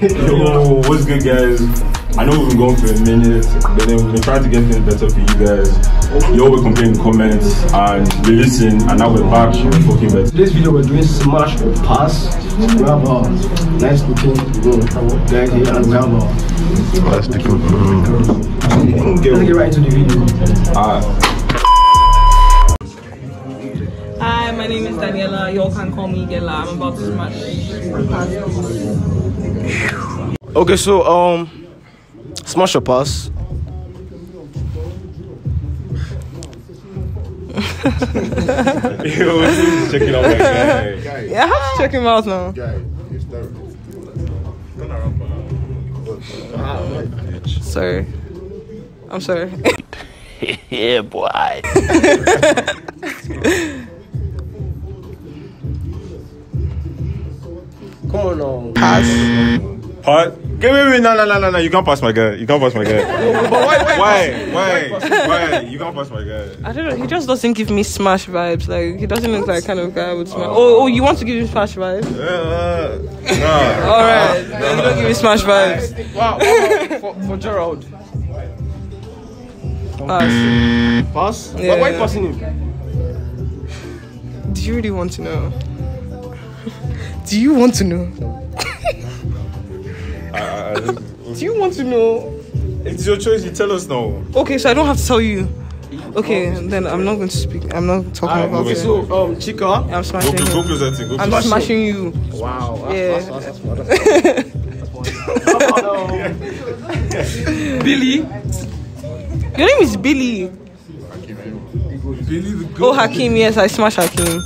Yo, what's good, guys? I know we've been going for a minute, but then we've been trying to get things better for you guys. You always complain in comments, and we listen, and now we're back. We're fucking better. Today's video we're doing smash or pass. We have a nice looking guy here and we have a Let's take a Let's get right into the video. Alright. My name is Daniela. Y'all can call me Gela. I'm about to smash. Okay, so um smash or pass. Yo, check it out, my guy. Yeah, I have to check him out now. Sorry. I'm sorry. Yeah, boy. Come on now. Part? Give me, no, no, no, no, no. You can't pass my guy. You can't pass my guy. why, why, why, why? You can't pass my guy. I don't know. He just doesn't give me smash vibes. Like he doesn't look like kind of guy with smash. Oh, oh, you want to give me smash vibes? Uh, nah. All right. Then you don't give me smash vibes. Wow, for, for Gerald. Pass. Pass? Yeah. Why, why passing him? Do you really want to know? Do you want to know? Do you want to know? it's your choice. You tell us now. Okay, so I don't have to tell you. Okay, then I'm not going to speak. I'm not talking Alright, about okay, it. so um Chica. I'm smashing go, go you. close that. Go I'm close. smashing you. Wow. That's, Yeah. that's, that's, that's, that's, that's, Billy. Your name is Billy. Billy the Oh, Hakim. Yes, I smash Hakim.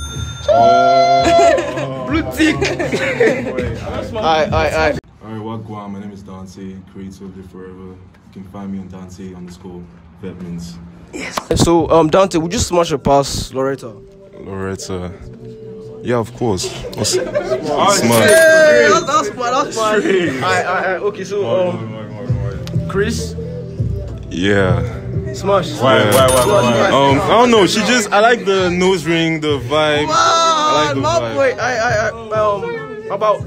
Blue tick. Alright, alright, alright. Alright, what Guam? My name is Dante, creator Live Forever. You can find me on Dante underscore Vetmans. Yes. So um Dante, would you smash or pass Loretta? Loretta. Yeah, of course. What's, smart. that's that's fine, that's fine. Alright, alright, alright. Okay, so um Chris, Yeah. Smash. Why, why, why, why, why? Um, I don't know. She just. I like the nose ring, the vibe. I like the my vibe. boy, I, I, I, um, how about?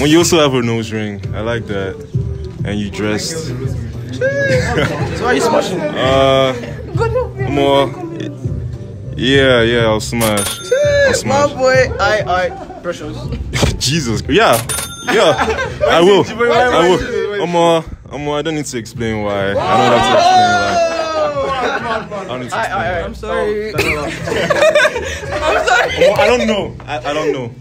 When you also have a nose ring, I like that. And you dressed. So are you smashing? Uh, more. Yeah, yeah. I'll smash. I'll My boy, I, I, precious. Jesus. Yeah. Yeah. I will. I will. I'm more. I'm. I don't need to explain why. I don't have to explain why. I don't need to I, explain I, I, why. I'm sorry. Oh, I don't know. I, I don't know.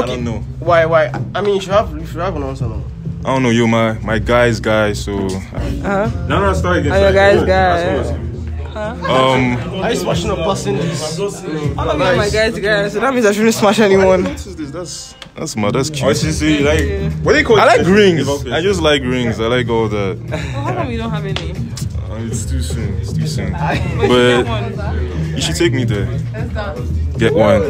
I don't know. Why, why? I mean, you should have, you should have an answer now. I don't know. You're my my guy's guy, so Uh-huh. No, no, start again. I'm your guy's again. guy. That's what um. Are you smashing or passing this? I'm not my guy's guy, so that means I shouldn't smash anyone. What is this? That's that's my that's Oh, cute. she see, like, what do you call I like rings. I just like rings. I like all that. Well, how come you don't have any? Uh, it's too soon. It's too soon. But you But get one. you should take me there. Get one.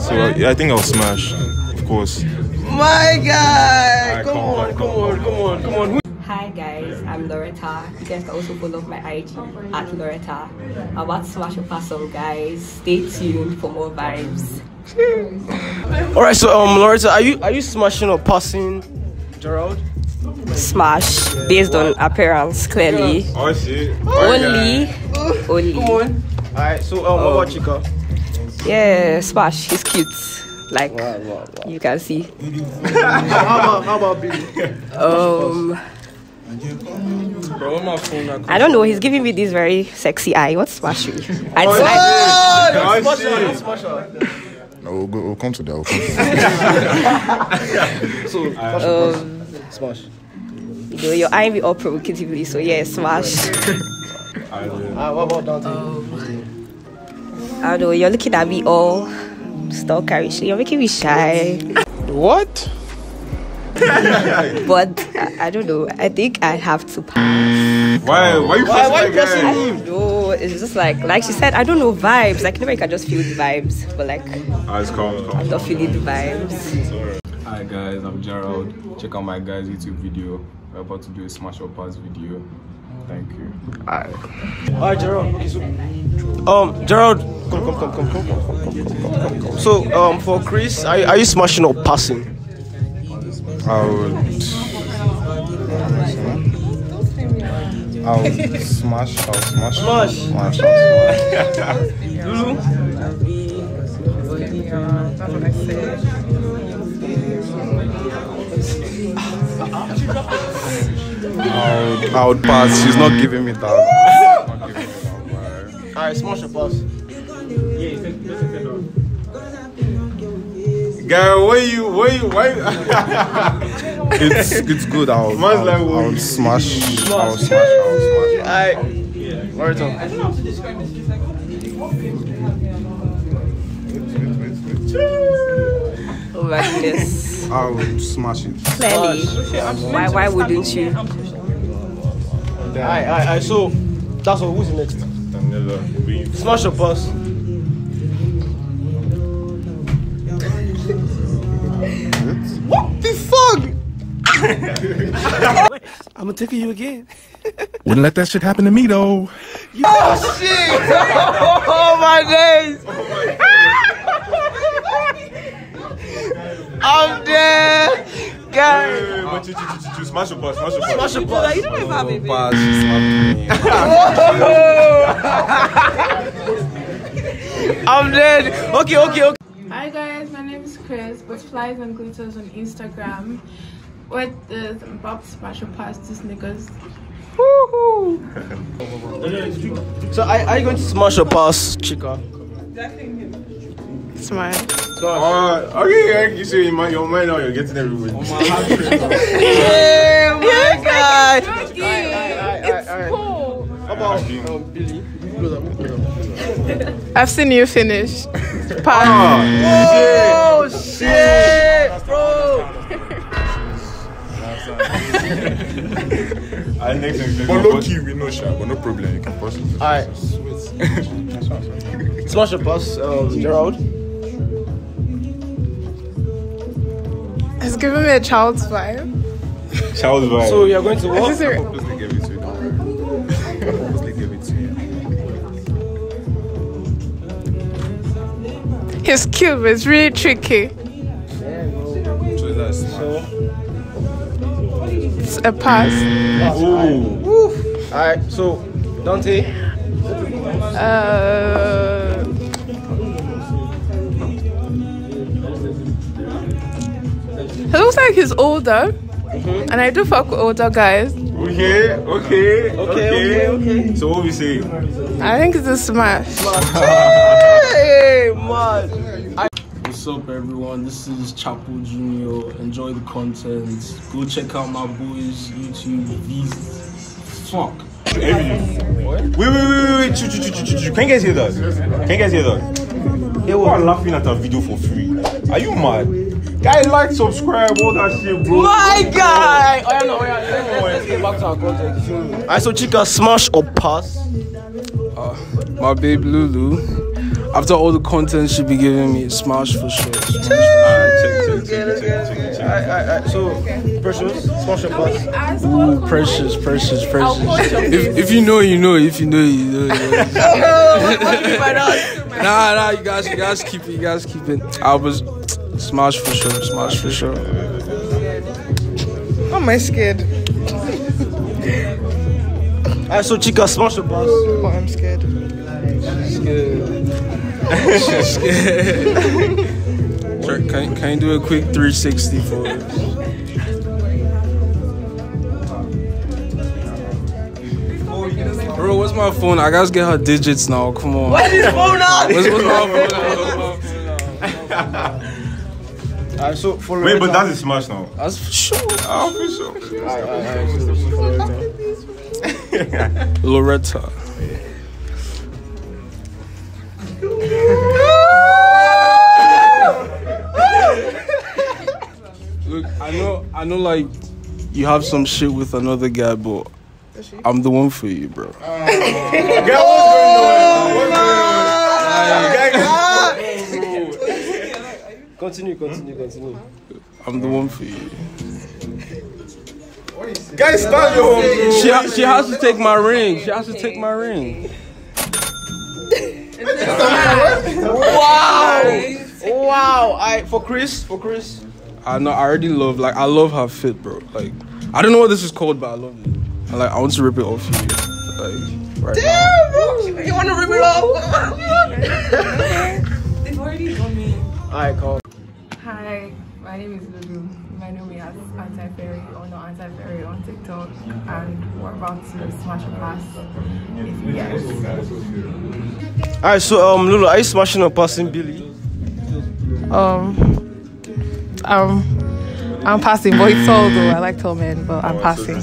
So yeah, I think I'll smash. Of course. My guy! Come on, come on, come on, come on. Hi guys, I'm Loretta. You guys can also follow my IG at Loretta. I'm about to smash a pass some guys. Stay tuned for more vibes. Alright, so um, Loretta, are you are you smashing or passing Gerald? Smash based on appearance, clearly. Oh, shit. Only, only. Come on. Alright, so um, what about Chica? Yeah, smash. He's cute. Like you can see. How about how about Billy? Um, I don't know. He's giving me this very sexy eye. What's smash you? I, I, Smash her, don't smash her. No, we'll, go, we'll come to that. We'll come to that. So, smash, um, smash. you know, you're eyeing me up provocatively, so yeah, smash. Ah, what about Dante? I don't know. You're looking at me all stalkerish. You're making me shy. What? But I, I don't know. I think I have to pass. Why, why you Why, why pressing you my pressing guy? him? No, it's just like like she said. I don't know vibes. Like never can just feel the vibes, but like Ah, it's calm, it's calm. I'm not feeling the vibes. Hi guys, I'm Gerald. Check out my guys YouTube video. We're about to do a smash or pass video. Thank you. Alright, Gerald. Okay, so, um, Gerald, come, come, come, come, come, come, come, come, come, come, come. So, um, for Chris, are, are you smashing or passing? I would. I would smash. I would smash. Smash. Smash. smash. Lulu. I would, I would pass. She's not giving me that. Alright, smash the pass. Guy, why you, why you, why? It's it's good. I'll, I'll, I'll, I'll smash. I'll smash. I'll smash. I. Alright, I don't know how to describe this. It's like, oh, like this. I'll smash it. Clearly. Why, why wouldn't you? Alright, alright, so that's what. Who's next? Smash your boss. I'm gonna tickle you again. Wouldn't let that shit happen to me though. Oh shit! oh my days! I'm dead, guys. Hey, but you, you, you, you, smash your pass, smash your pass. Smash or pass? You don't even have a Pass. She slapped. I'm dead. Okay, okay, okay. Hi guys, my name is Chris, Butterflies and Glitters on Instagram. What the Bob Smash or Pass these niggas? So, are, are you going to smash or pass, Chica? Smile. Uh, okay, yeah, you say in my, your mind now, you're getting everywhere. Yeah, my guy. It's cool. How about um, Billy? I've seen you finish. Pass. Oh shit, I next time, But low key, we know Sha, but no problem. You can pass it. Alright. Smash or pass, um, Gerald? It's giving me a child's vibe. Child's vibe. So you're going to what? Is this a- Purposely gave it to you. Purposely gave it to you. He's cute, but it's really tricky. A pass. Ooh. Alright, so Dante. Uh, he looks like he's older. And I do fuck with older guys. Okay, okay, okay, okay, So what we say? I think it's a smash. Hey, man. What's up, everyone? This is Chapo Junior. Enjoy the content. Go check out my boys' YouTube. These fuck. Wait, wait, wait, wait, wait, choo, choo, choo, choo, choo, choo. Can you guys hear that? Can you guys hear that? They were laughing at a video for free. Are you mad? Guys, like, subscribe, all that shit, bro. My guy. Oh yeah, no, oh yeah. Let's, let's get back to our content. Alright, so Chica, smash or pass? Uh, my babe Lulu. After all the content she be giving me, smash for sure. So, Precious, smash or pass? Ooh, precious, precious, precious. If, if you know, you know. If you know, you know. You know. Oh, nah, nah. You guys, you guys keep it. You guys keep it. I was smash for sure. Smash for sure. Why am I scared? Alright, so Chica, smash or pass? Oh, I'm scared. Sure, Can, can you do a quick 360 for us? Bro, what's my phone? I gotta get her digits now. Come on. What's his phone on? What's, what's my phone? What's my? Alright, so for Wait, but that's a smash now. That's for sure. Oh, for sure. Loretta. I know, I know, like you have some shit with another guy, but I'm the one for you, bro. Guys, what's going on? What's going on? Ah! Continue, continue, continue. I'm the one for you. Guys, stand your She, ha- she has to take my ring. She has to take my ring. wow. Wow. I for Chris, for Chris. I know. I already love. Like I love her fit, bro. Like I don't know what this is called, but I love it. I like. I want to rip it off you. Like right now. You want to rip it off? They've already got me. Alright, call. Hi, my name is Lulu. You might know me as Anti Fairy or not Anti Fairy on TikTok, and we're about to smash a pass if you guys. Alright, so um, Lulu, are you smashing or passing Billy? Um, um, I'm passing, but it's tall though. I like tall men, but I'm passing.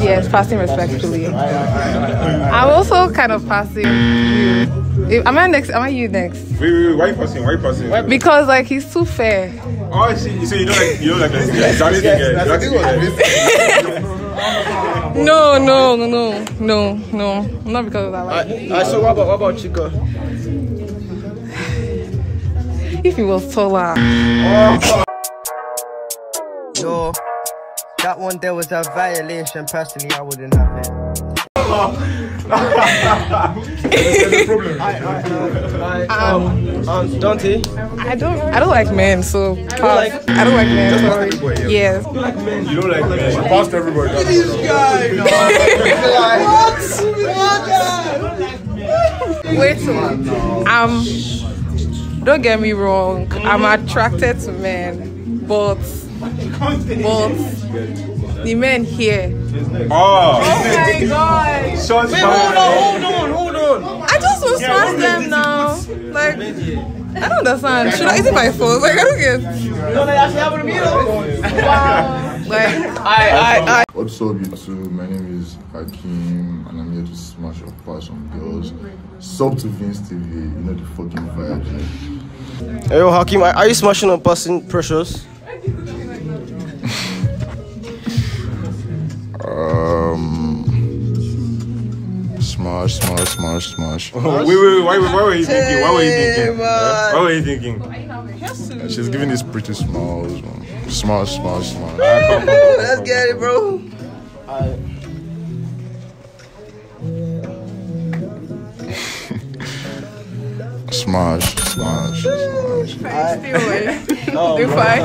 Yes, passing respectfully. I'm also kind of passing you. If- Am I next? Am I you next? Wait, wait, wait. Why you passing? Why you passing? Because like he's too fair. Oh, I see. So you don't like you don't like the exactly guy. Exactly guy. No, no, no, no, no, no. Not because of that. Like, Alright, so what about what about Chica? If he was taller. Yo, that one there was a violation. Personally, I wouldn't have it. um, um, Dante, I don't. I don't like men, so pass. I don't like men. Sorry. Yes. You don't like men. Past everybody. Wait. So, um. Don't get me wrong. I'm attracted to men, but but the men here. Oh, oh my god! shots hold on, hold on, hold on. I just want to smash them now. Like I don't understand. Should I? Is it my fault? Like I don't get. Wow. Like I, I, I. What's up, YouTube? My name is Hakim, and I'm here to smash or pass some girls. Sub to Vinze TV, you know the fucking vibes. eh? Hey, yo, Hakim, are, are you smashing or passing Precious? Smash, smash, smash, smash. Wait, wait, wait. Why, why were you thinking? Why were you thinking? Huh? Why were you thinking? And she's giving these pretty smiles, man. Smash, smash, smash. Let's get it, bro. Smash, smash, smash. stay away. You're fine.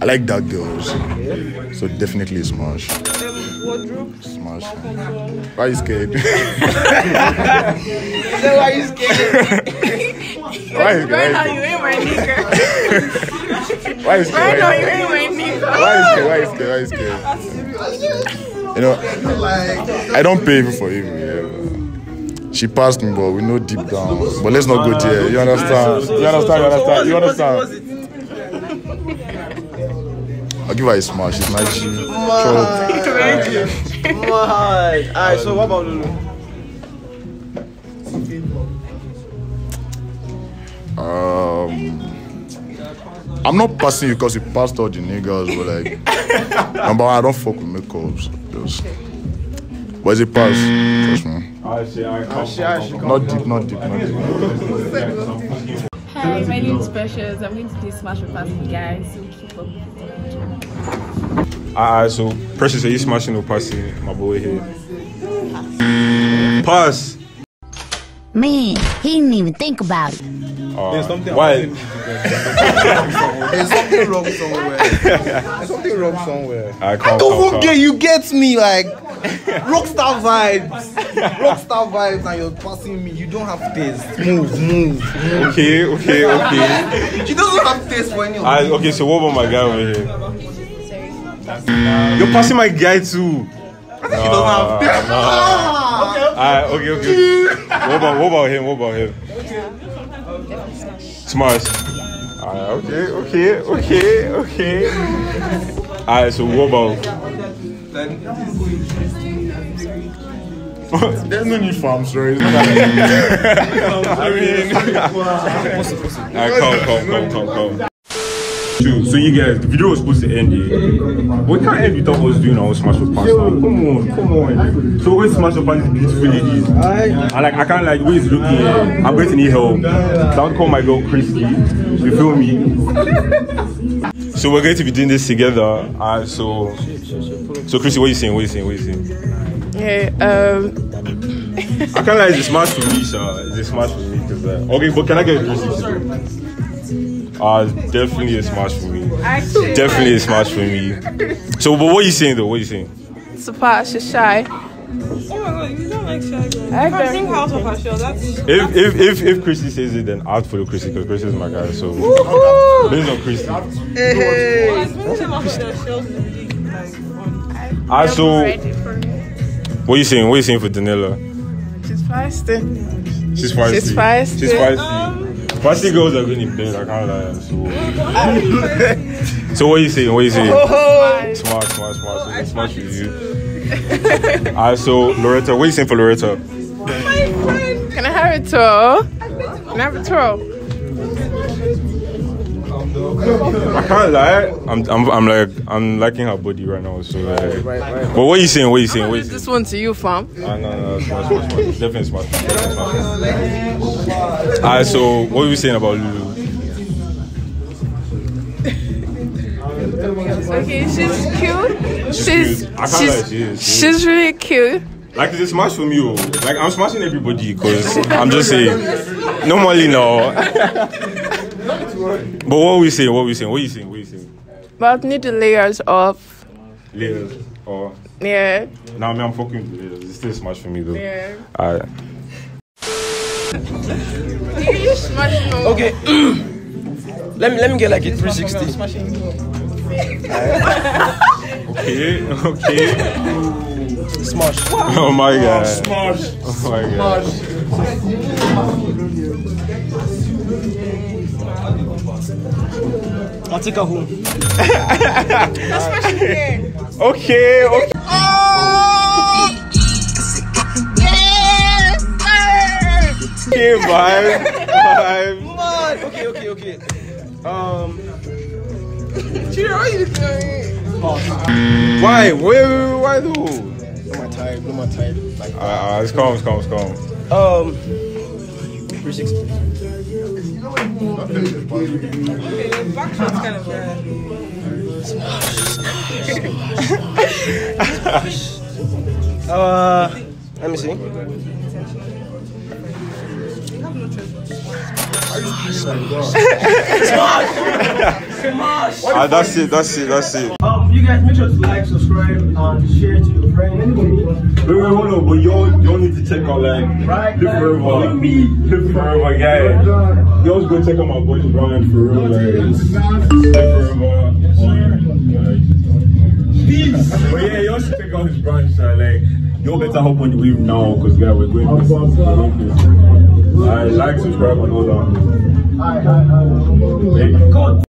I like dark girls, so definitely smash. Wardrobe. Smash. Why are you scared? Why are you scared? Why is Right now you ain't my nigga. why is Right now you ain't my nigga. Why is scared? Why is scared? Why is scared? You know, I don't pay even for evil. Yeah. She passed me, but we know deep down. But let's not go there. You understand? You understand? You understand? You understand? I'll give her a smash. She's my G. Chop. Come on. Alright, so what about Lulu? Um, I'm not passing you because you passed all the niggas, but like, number one, I don't fuck with makeups. Just, but it's a pass. Trust me. I see. I She actually Not deep, not deep, not deep. Hi, my name is Precious. I'm going to do Smash with Pass with guys. So keep up. Alright, so Precious, are you smashing or passing, my boy here? Pass. Man, he didn't even think about it. Uh, why? There's something wrong somewhere. There's something wrong somewhere. Alright, calm, Don't calm, calm. forget, you get me like rockstar vibes, rockstar vibes, and you're passing me. You don't have taste. Move, move. Okay, okay, okay. She doesn't have taste for any of Alright, okay, so what about my guy over here? You're passing my guy too. She doesn't have taste. Alright, okay, okay. What about what about him? What about him? Smash. Ah, Alright, okay, okay, okay, okay. Alright, so what about There's no need for I'm sorry. It's not that I mean, Alright, calm, calm, calm, calm, calm. So, so you guys, the video was supposed to end here. We can't end without us doing our smash up now. Come on, come on. So we smash up pass these beautiful ladies. And like I can't like wait looking. I'm going to need help. So I'll call my girl Christy. You feel me? So we're going to be doing this together. Uh, so, so Chrissy, what are you saying? What are you saying? What are you saying? Yeah, um, I can't lie, it's a smash for me, sir. It's a smash for me. Cause, uh, okay, but can I get a 360? Uh, definitely a smash for me. Actually- Definitely a smash for me. So, but what are you saying though? What are you saying? Sapa, she's shy. Oh my god, you don't like shy girls. I If I don't. think out of her shell, that's. If if if, if Christy says it, then I'll follow Christy because Christy is my guy. So Woohoo! based on Christy. Well, it's been out of their shells in the. Like, on. Ah, so for me. what are you saying? What are you saying for Danila? She's feisty. She's feisty. She's feisty. She's feisty. Feisty girls are going to bed. I can't lie. So, so what are you saying? What are you saying? Oh, oh, oh. Smart, smart, smart. So it's smart for you. Alright, so Loretta, what are you saying for Loretta? My friend. Can I have a tour? Can I have a tour? I can't lie. I'm, I'm, I'm like, I'm liking her body right now. So, like, but what are you saying? What are you saying? What are you saying? This one to you, fam. Ah, no, no, smart, smart, smart. Definitely smart. Definitely smart. Alright, so what are you saying about Lulu? Okay, she's cute. She's She's cute. I can't lie, she is, she is. she's really cute. Like it's a smash for me, oh. Like I'm smashing everybody because I'm just saying. Normally, no. but what are we saying? What are we saying? What are you saying? What are you saying? But need the layers of Layers or yeah. now, nah, I'm fucking with the layers. It's still a smash for me though. Yeah. Alright. You smash no. Okay. let me let me get like a 360. Okay. Okay. Smash. Oh my god. Smash. Oh my god. I'll take her home. Okay. Okay. Okay, vibe. Vibe. Okay, okay, okay. Um. Why? Why? Why though? No my type, no my type. Like, Uh, it's calm. It's calm. It's calm. um. 360. Okay, uh, let me see. Ah, that's it. That's it. That's it. Um, guys make sure to like, subscribe, and share to your friends. Wait, wait, hold on, but y'all, y'all need to check out like Right, Live Forever. like, me. Live Forever, guy. Y'all go check out my boy Brian for real, like Live Forever. Peace. But yeah, y'all should check out his branch, uh, like y'all better hop on the wave now, cause guy, we're going places. We're going places. Alright, like, subscribe, and all that. Hey.